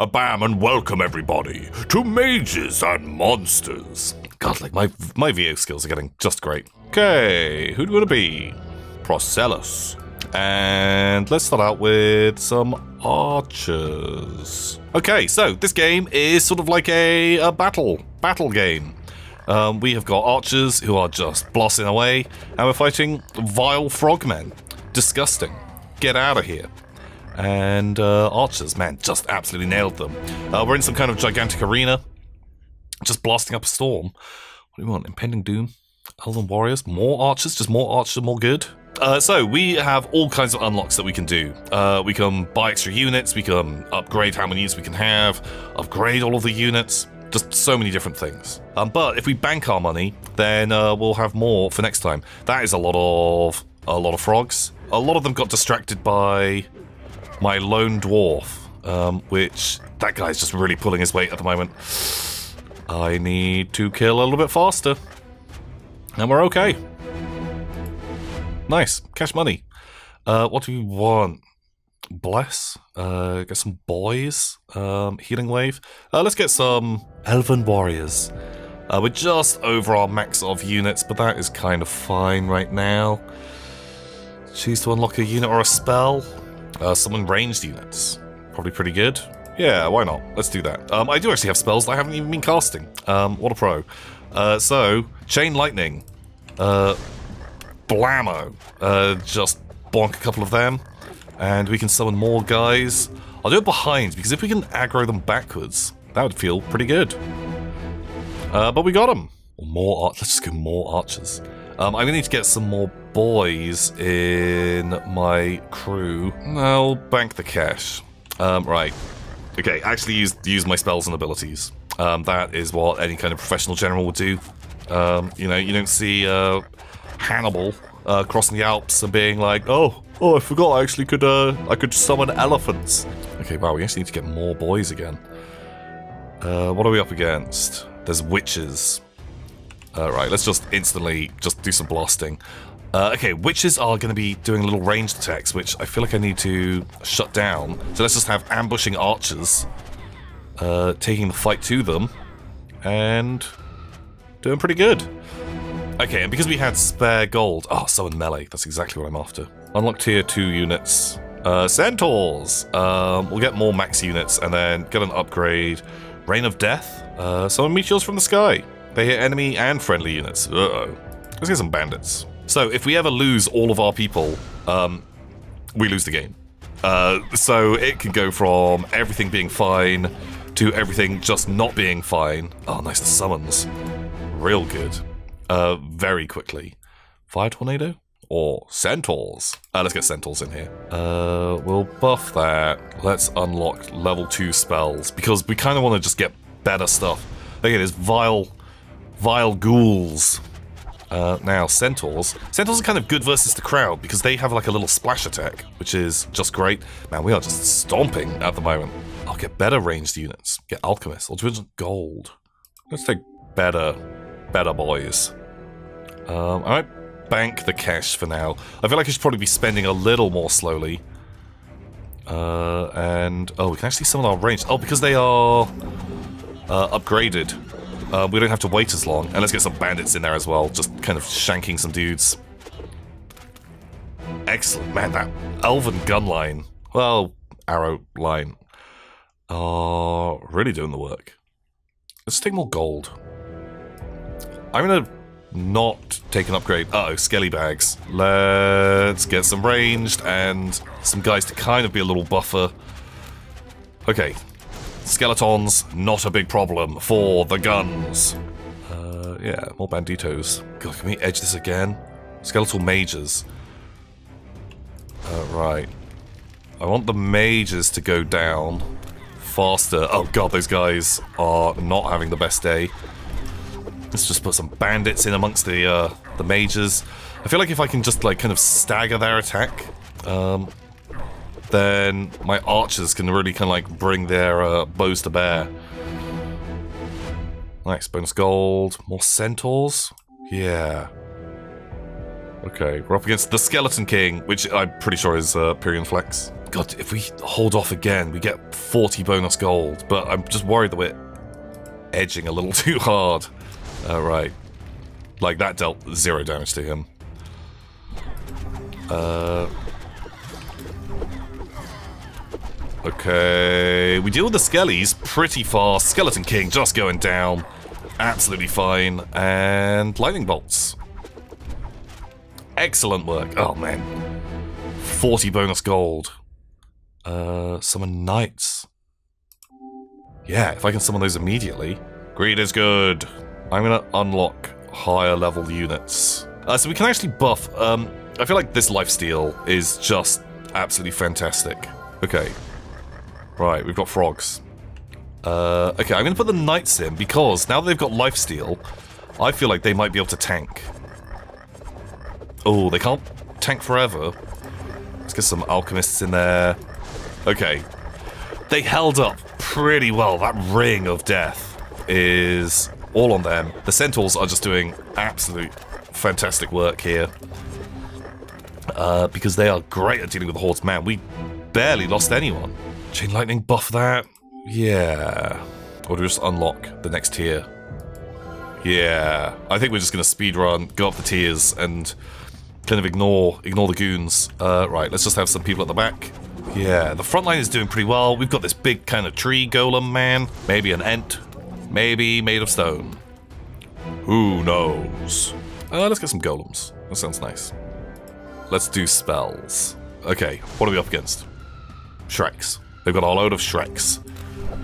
A bam and welcome everybody to Mages and Monsters. God, like my my VO skills are getting just great. Okay, who do we want to be? Procellus. And let's start out with some archers. Okay, so this game is sort of like a, a battle battle game. Um, we have got archers who are just blasting away, and we're fighting vile frogmen. Disgusting. Get out of here and uh, archers, man, just absolutely nailed them. Uh, we're in some kind of gigantic arena, just blasting up a storm. What do we want? Impending doom, elven warriors, more archers, just more archers, more good. Uh, so we have all kinds of unlocks that we can do. Uh, we can buy extra units, we can upgrade how many units we can have, upgrade all of the units, just so many different things. Um, but if we bank our money, then uh, we'll have more for next time. That is a lot of a lot of frogs. A lot of them got distracted by my lone dwarf, um, which that guy's just really pulling his weight at the moment. I need to kill a little bit faster. And we're okay. Nice. Cash money. Uh, what do we want? Bless. Uh, get some boys. Um, healing wave. Uh, let's get some elven warriors. Uh, we're just over our max of units, but that is kind of fine right now. Choose to unlock a unit or a spell. Uh, summon ranged units. Probably pretty good. Yeah, why not? Let's do that. Um, I do actually have spells that I haven't even been casting. Um, what a pro. Uh, so, Chain Lightning. Uh, blammo. Uh, just bonk a couple of them. And we can summon more guys. I'll do it behind, because if we can aggro them backwards, that would feel pretty good. Uh, but we got them. More Let's just go more archers. Um, I'm gonna need to get some more boys in my crew. I'll bank the cash. Um, right. Okay, actually use use my spells and abilities. Um, that is what any kind of professional general would do. Um, you know, you don't see uh, Hannibal uh, crossing the Alps and being like, "Oh, oh, I forgot. I actually could. Uh, I could summon elephants." Okay, wow. We actually need to get more boys again. Uh, what are we up against? There's witches. Alright, let's just instantly just do some blasting. Uh, okay, witches are going to be doing little ranged attacks, which I feel like I need to shut down. So let's just have ambushing archers uh, taking the fight to them and doing pretty good. Okay, and because we had spare gold... Oh, summon melee. That's exactly what I'm after. Unlock tier 2 units. Uh, centaurs! Um, we'll get more max units and then get an upgrade. Rain of Death. Uh, summon meteors from the sky. They hit enemy and friendly units. Uh-oh. Let's get some bandits. So, if we ever lose all of our people, um, we lose the game. Uh, so it can go from everything being fine to everything just not being fine. Oh, nice, the summons. Real good. Uh, very quickly. Fire Tornado? Or Centaurs? Uh, let's get Centaurs in here. Uh, we'll buff that. Let's unlock level 2 spells, because we kind of want to just get better stuff. Okay, there's Vile Vile ghouls. Uh, now, centaurs. Centaurs are kind of good versus the crowd because they have like a little splash attack, which is just great. Man, we are just stomping at the moment. I'll get better ranged units. Get alchemists. I'll do gold. Let's take better, better boys. Um, I might bank the cash for now. I feel like I should probably be spending a little more slowly. Uh, and, oh, we can actually summon our range. Oh, because they are uh, upgraded. Uh, we don't have to wait as long. And let's get some bandits in there as well, just kind of shanking some dudes. Excellent. Man, that elven gun line, well, arrow line, are really doing the work. Let's take more gold. I'm gonna not take an upgrade. Uh oh skelly bags. Let's get some ranged and some guys to kind of be a little buffer. Okay, Skeletons, not a big problem for the guns. Uh, yeah, more banditos. God, can we edge this again? Skeletal mages. Uh, right. I want the mages to go down faster. Oh god, those guys are not having the best day. Let's just put some bandits in amongst the uh, the mages. I feel like if I can just like kind of stagger their attack, um, then my archers can really kind of like bring their uh, bows to bear. Nice, bonus gold, more centaurs. Yeah. Okay, we're up against the Skeleton King, which I'm pretty sure is uh, Pyrion Flax. God, if we hold off again, we get 40 bonus gold, but I'm just worried that we're edging a little too hard. Uh, right. Like, that dealt zero damage to him. Uh... Okay, we deal with the Skellies pretty fast. Skeleton King just going down. Absolutely fine. And lightning bolts. Excellent work. Oh, man. 40 bonus gold. Uh, summon knights. Yeah, if I can summon those immediately. Greed is good. I'm gonna unlock higher level units. Uh, so we can actually buff, um, I feel like this lifesteal is just absolutely fantastic. Okay. Right, we've got frogs. Uh, okay, I'm gonna put the knights in because now they've got lifesteal, I feel like they might be able to tank. Oh, they can't tank forever. Let's get some alchemists in there. Okay. They held up pretty well. That ring of death is all on them. The centaurs are just doing absolute fantastic work here. Uh, because they are great at dealing with the hordes. Man, we barely lost anyone. Chain lightning buff that. Yeah. Or just unlock the next tier? Yeah. I think we're just going to speed run, go up the tiers, and kind of ignore ignore the goons. Uh, right, let's just have some people at the back. Yeah, the front line is doing pretty well. We've got this big kind of tree golem man. Maybe an ent. Maybe made of stone. Who knows? Uh, let's get some golems. That sounds nice. Let's do spells. Okay, what are we up against? Shreks. They've got a load of Shreks.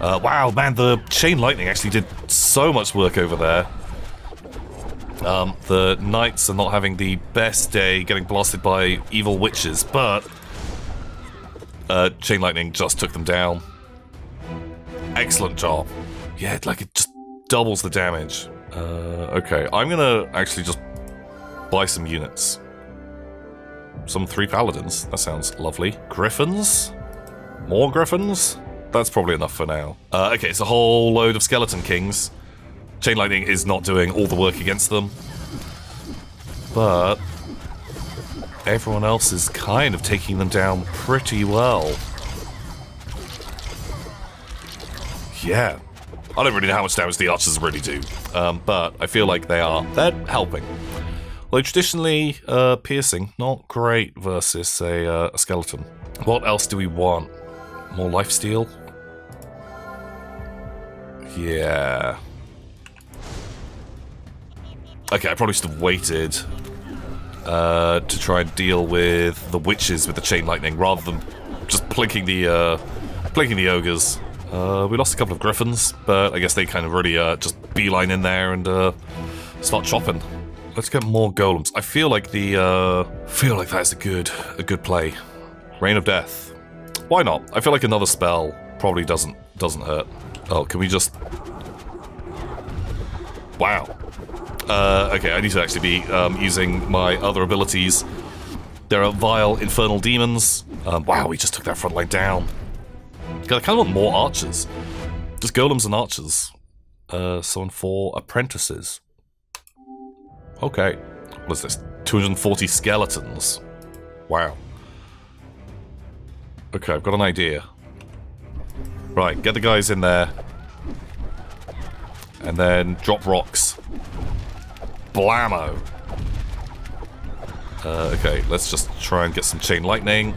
Uh, wow, man, the Chain Lightning actually did so much work over there. Um, the knights are not having the best day getting blasted by evil witches, but uh, Chain Lightning just took them down. Excellent job. Yeah, like it just doubles the damage. Uh, okay, I'm gonna actually just buy some units. Some three paladins. That sounds lovely. Griffins? More griffins? That's probably enough for now. Uh, okay, it's a whole load of skeleton kings. Chain lightning is not doing all the work against them. But everyone else is kind of taking them down pretty well. Yeah. I don't really know how much damage the archers really do, um, but I feel like they are. They're helping. Although traditionally, uh, piercing, not great versus a, uh, a skeleton. What else do we want? More lifesteal? Yeah. Okay, I probably should have waited uh, to try and deal with the witches with the chain lightning rather than just plinking the uh, plinking the ogres. Uh, we lost a couple of griffins, but I guess they kind of really uh, just beeline in there and uh, start chopping. Let's get more golems. I feel like the uh, feel like that's a good a good play. Rain of Death. Why not? I feel like another spell probably doesn't doesn't hurt. Oh, can we just? Wow. Uh, okay, I need to actually be um, using my other abilities. There are vile infernal demons. Um, wow, we just took that front line down. God, I kind of want more archers. Just golems and archers. Uh, someone for apprentices. Okay. What is this? 240 skeletons. Wow. Okay, I've got an idea. Right, get the guys in there. And then drop rocks. Blammo! Uh, okay, let's just try and get some chain lightning.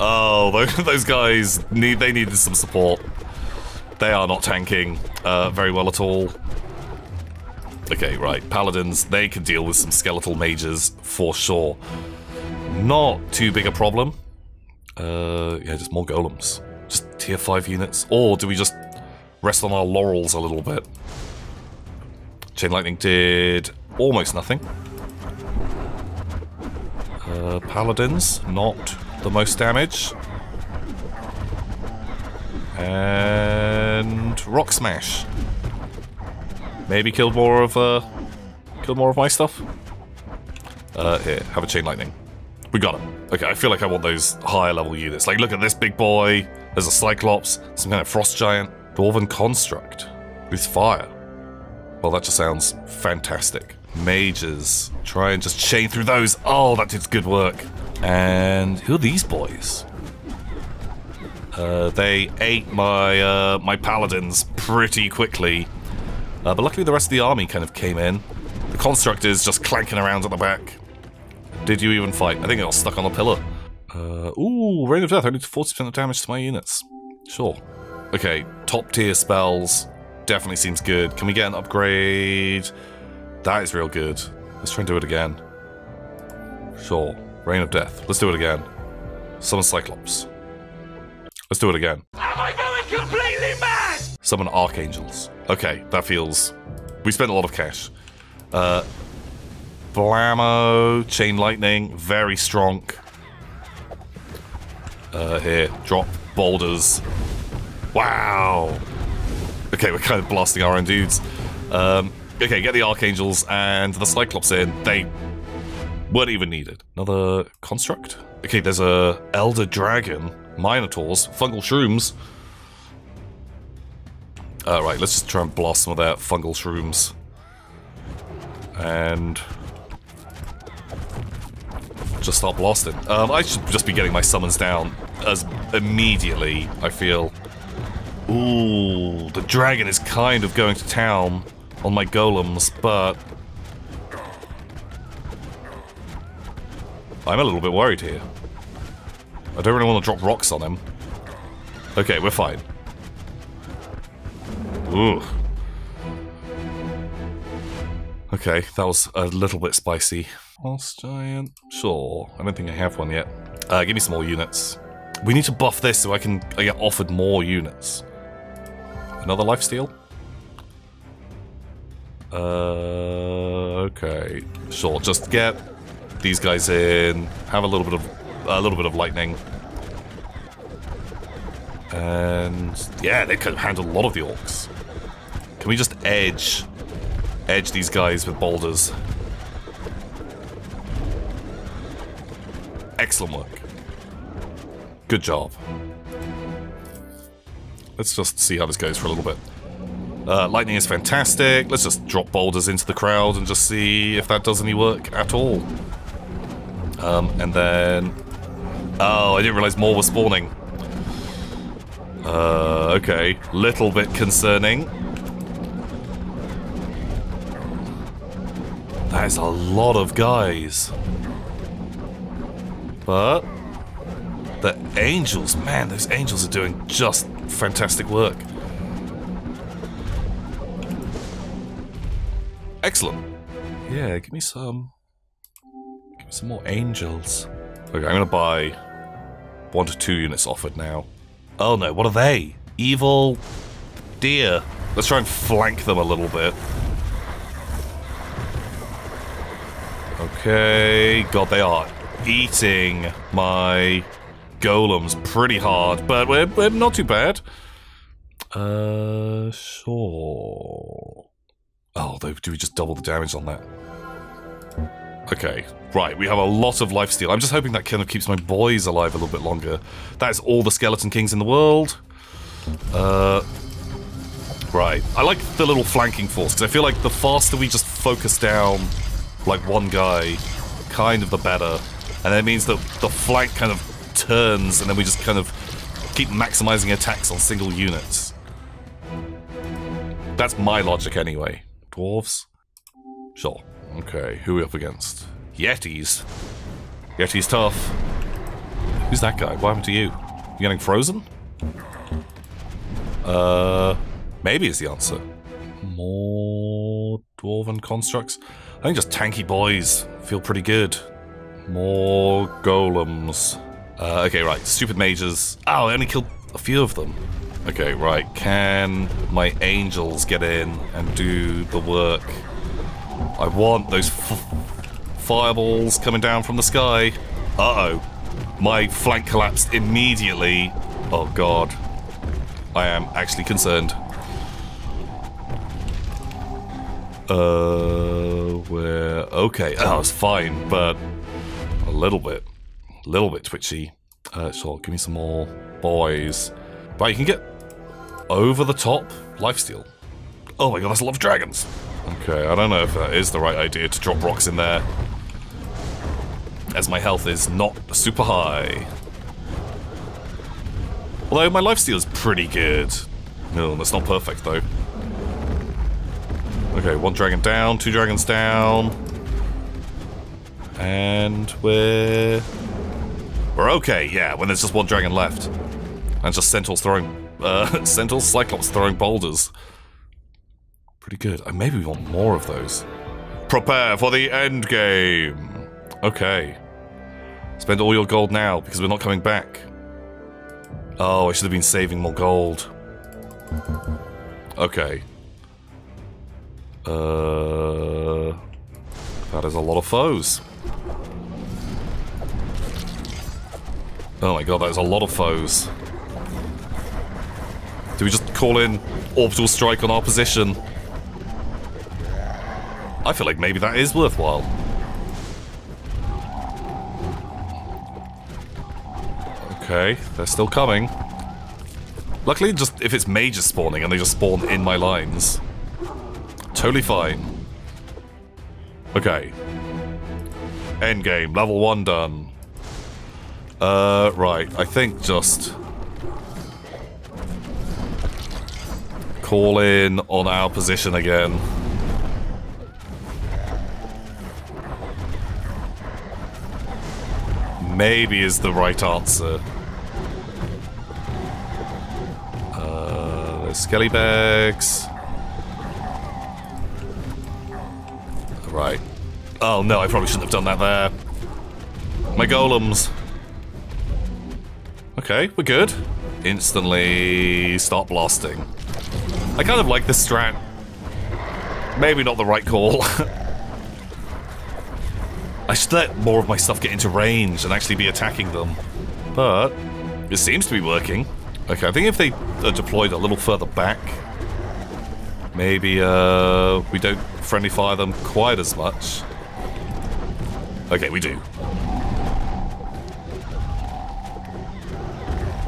Oh, those guys, need they needed some support. They are not tanking uh, very well at all. Okay, right, paladins, they can deal with some skeletal mages for sure. Not too big a problem. Uh, yeah, just more golems. Just tier 5 units. Or do we just rest on our laurels a little bit? Chain Lightning did almost nothing. Uh, paladins, not the most damage. And Rock Smash. Maybe kill more of uh killed more of my stuff. Uh here, have a chain lightning. We got him. Okay, I feel like I want those higher level units. Like look at this big boy. There's a Cyclops, some kind of frost giant, Dwarven construct with fire. Well that just sounds fantastic. mages. Try and just chain through those. Oh, that did good work. And who are these boys? Uh, they ate my uh, my paladins pretty quickly. Uh, but luckily the rest of the army kind of came in. The construct is just clanking around at the back. Did you even fight? I think it got stuck on a pillar. Uh, ooh, Rain of Death, only 40% of damage to my units. Sure. Okay, top tier spells. Definitely seems good. Can we get an upgrade? That is real good. Let's try and do it again. Sure. Rain of Death. Let's do it again. Summon Cyclops. Let's do it again. Am I going completely mad? Summon Archangels. Okay, that feels... We spent a lot of cash. Uh, Blammo, Chain Lightning, very strong. Uh, here, drop boulders. Wow! Okay, we're kind of blasting our own dudes. Um, okay, get the Archangels and the Cyclops in. They weren't even needed. Another construct? Okay, there's a Elder Dragon, Minotaurs, Fungal Shrooms. Alright, let's just try and blast some of their Fungal Shrooms. And... Just start blasting. Um, I should just be getting my summons down as immediately, I feel. Ooh, the dragon is kind of going to town on my golems, but... I'm a little bit worried here. I don't really want to drop rocks on him. Okay, we're fine. Ooh. Okay, that was a little bit spicy. Boss giant? Sure. I don't think I have one yet. Uh, give me some more units. We need to buff this so I can I get offered more units. Another lifesteal? Uh, okay. Sure, just get these guys in, have a little bit of a little bit of lightning. And yeah, they could handle a lot of the orcs. Can we just edge edge these guys with boulders? Excellent work. Good job. Let's just see how this goes for a little bit. Uh, lightning is fantastic. Let's just drop boulders into the crowd and just see if that does any work at all. Um, and then... Oh, I didn't realize more were spawning. Uh, okay. Little bit concerning. That is a lot of guys. But... The angels, man, those angels are doing just fantastic work. Excellent. Yeah, give me some... Give me some more angels. Okay, I'm gonna buy one to two units offered now. Oh no, what are they? Evil deer. Let's try and flank them a little bit. Okay, god, they are eating my golems pretty hard, but we're, we're not too bad. Uh, sure. Oh, do we just double the damage on that? Okay, right, we have a lot of lifesteal. I'm just hoping that kind of keeps my boys alive a little bit longer. That is all the Skeleton Kings in the world. Uh, right, I like the little flanking force, because I feel like the faster we just focus down, like, one guy, kind of the better. And that means that the flank kind of turns, and then we just kind of keep maximizing attacks on single units. That's my logic anyway. Dwarves? Sure. Okay, who are we up against? Yetis. Yeti's tough. Who's that guy? What happened to you? You getting frozen? Uh, maybe is the answer. More dwarven constructs? I think just tanky boys feel pretty good. More golems. Uh, okay, right. Stupid mages. Oh, I only killed a few of them. Okay, right. Can my angels get in and do the work? I want those fireballs coming down from the sky. Uh-oh. My flank collapsed immediately. Oh, God. I am actually concerned. Uh, where... Okay, oh, it's fine, but a little bit. A little bit twitchy. Uh, sure, give me some more boys. But you can get over the top lifesteal. Oh my god, that's a lot of dragons. Okay, I don't know if that is the right idea to drop rocks in there. As my health is not super high. Although my lifesteal is pretty good. No, that's not perfect though. Okay, one dragon down, two dragons down. And we're... We're okay, yeah, when there's just one dragon left. And just Centaurs throwing... Uh, Centaurs, Cyclops throwing boulders. Pretty good. Uh, maybe we want more of those. Prepare for the end game. Okay. Spend all your gold now, because we're not coming back. Oh, I should have been saving more gold. Okay. Uh... That is a lot of foes. Oh my god, that is a lot of foes. Do we just call in orbital strike on our position? I feel like maybe that is worthwhile. Okay, they're still coming. Luckily, just if it's mages spawning and they just spawn in my lines. Totally fine. Okay. Endgame, level 1 done. Uh, right, I think just... Call in on our position again. Maybe is the right answer. Uh, skelly bags. Right. Oh no, I probably shouldn't have done that there. My golems. Okay, we're good. Instantly start blasting. I kind of like this strat. Maybe not the right call. I should let more of my stuff get into range and actually be attacking them. But it seems to be working. Okay, I think if they are deployed a little further back, maybe uh, we don't friendly fire them quite as much. Okay, we do.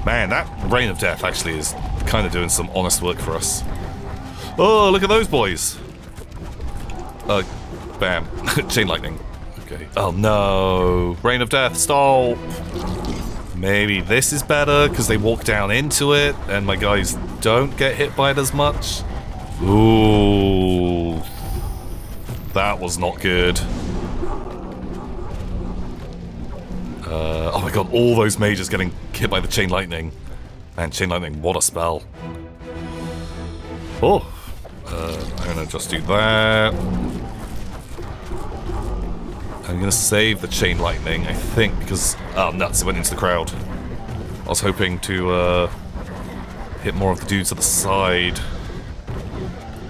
Man, that Rain of Death actually is kind of doing some honest work for us. Oh, look at those boys! Uh, bam. Chain lightning. Okay. Oh no! Rain of Death, stop! Maybe this is better, because they walk down into it, and my guys don't get hit by it as much. Ooh. That was not good. Uh, oh my god, all those mages getting hit by the Chain Lightning. And Chain Lightning, what a spell. Oh. Uh, I'm gonna just do that. I'm gonna save the Chain Lightning, I think, because... Oh, nuts, it went into the crowd. I was hoping to uh, hit more of the dudes at the side.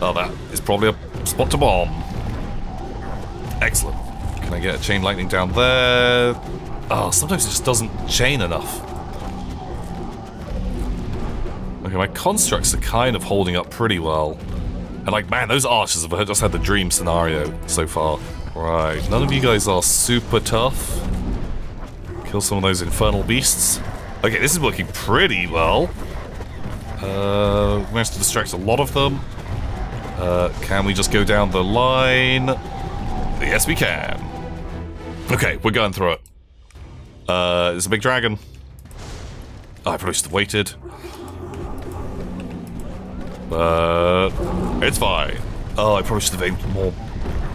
Oh, that is probably a spot to bomb. Excellent. Can I get a Chain Lightning down there? Oh, sometimes it just doesn't chain enough. Okay, my constructs are kind of holding up pretty well. And like, man, those archers have just had the dream scenario so far. Right, none of you guys are super tough. Kill some of those infernal beasts. Okay, this is working pretty well. Uh, managed to distract a lot of them. Uh, can we just go down the line? Yes, we can. Okay, we're going through it. Uh, there's a big dragon. I probably should have waited. But it's fine. Oh, I probably should have aimed more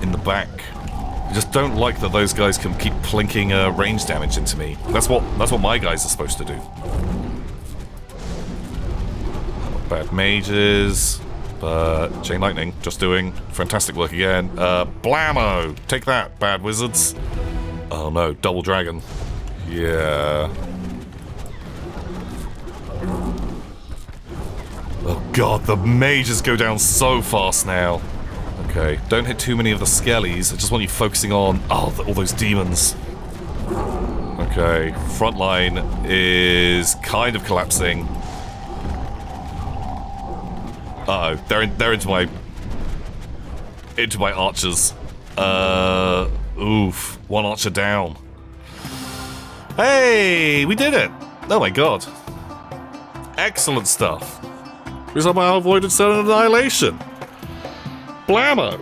in the back. I just don't like that those guys can keep plinking uh, range damage into me. That's what that's what my guys are supposed to do. Bad mages, but chain lightning just doing fantastic work again. Uh, blammo! Take that, bad wizards. Oh no, double dragon. Yeah. Oh god, the mages go down so fast now. Okay, don't hit too many of the skellies. I just want you focusing on... Oh, the, all those demons. Okay, front line is kind of collapsing. Uh oh they're in, they're into my into my archers. Uh, oof, one archer down. Hey, we did it! Oh my god. Excellent stuff. We somehow avoided certain annihilation. Blammo!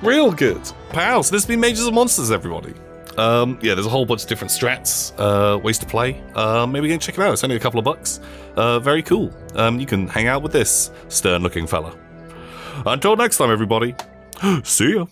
Real good. Pals, this has been Mages and Monsters, everybody. Um, yeah, there's a whole bunch of different strats, uh, ways to play. Uh, maybe go and check it out. It's only a couple of bucks. Uh, very cool. Um, you can hang out with this stern-looking fella. Until next time, everybody. See ya.